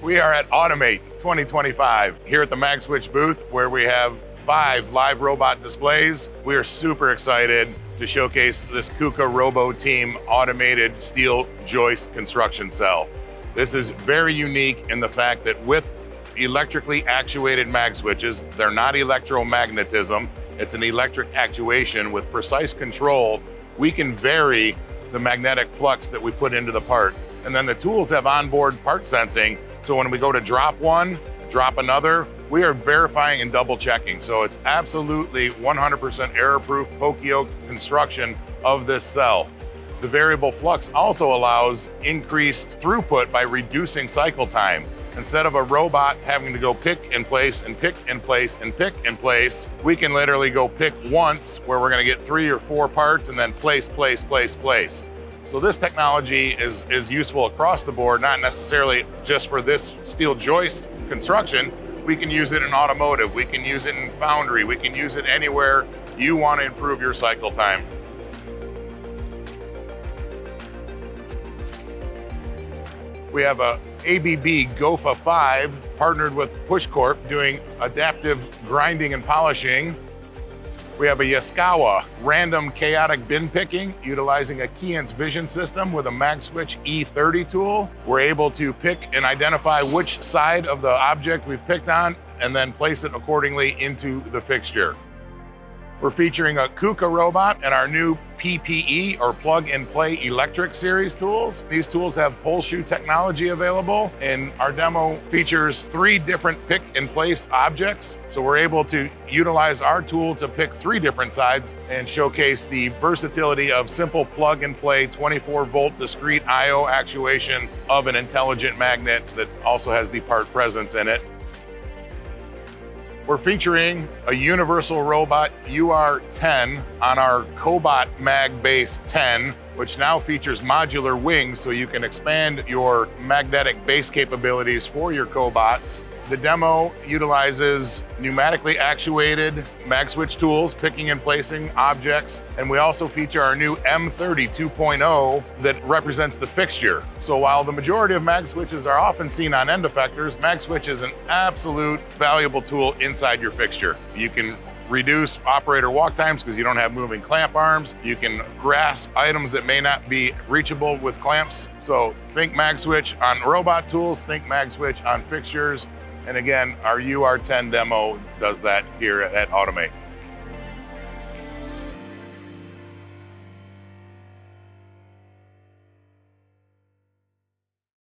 We are at Automate 2025 here at the MagSwitch booth where we have five live robot displays. We are super excited to showcase this KUKA RoboTeam automated steel joist construction cell. This is very unique in the fact that with electrically actuated mag switches, they're not electromagnetism, it's an electric actuation with precise control. We can vary the magnetic flux that we put into the part. And then the tools have onboard part sensing. So when we go to drop one, drop another, we are verifying and double checking. So it's absolutely 100% error-proof poka-yoke construction of this cell. The variable flux also allows increased throughput by reducing cycle time. Instead of a robot having to go pick and place and pick and place and pick and place, we can literally go pick once where we're gonna get three or four parts and then place, place, place, place. So this technology is, is useful across the board, not necessarily just for this steel joist construction. We can use it in automotive, we can use it in foundry, we can use it anywhere you want to improve your cycle time. We have a ABB GOFA 5 partnered with PushCorp doing adaptive grinding and polishing. We have a Yaskawa random chaotic bin picking utilizing a Keyence vision system with a MagSwitch E30 tool. We're able to pick and identify which side of the object we've picked on and then place it accordingly into the fixture. We're featuring a KUKA robot and our new PPE or plug and play electric series tools. These tools have pole shoe technology available and our demo features three different pick and place objects. So we're able to utilize our tool to pick three different sides and showcase the versatility of simple plug and play 24 volt discrete IO actuation of an intelligent magnet that also has the part presence in it. We're featuring a Universal Robot UR10 on our Cobot MagBase 10, which now features modular wings so you can expand your magnetic base capabilities for your cobots. The demo utilizes pneumatically actuated MagSwitch tools, picking and placing objects, and we also feature our new M30 2.0 that represents the fixture. So while the majority of MagSwitches are often seen on end effectors, MagSwitch is an absolute valuable tool inside your fixture. You can reduce operator walk times because you don't have moving clamp arms. You can grasp items that may not be reachable with clamps. So think MagSwitch on robot tools, think MagSwitch on fixtures, and again, our UR10 demo does that here at Automate.